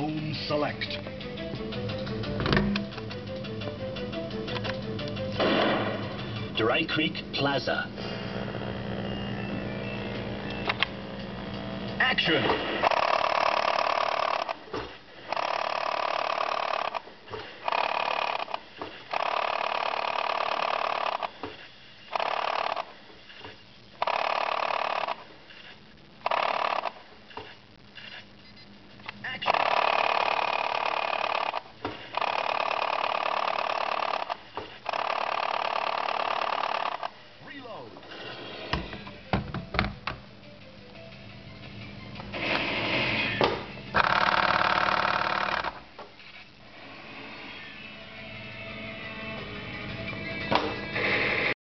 Home select. Dry Creek Plaza. Action!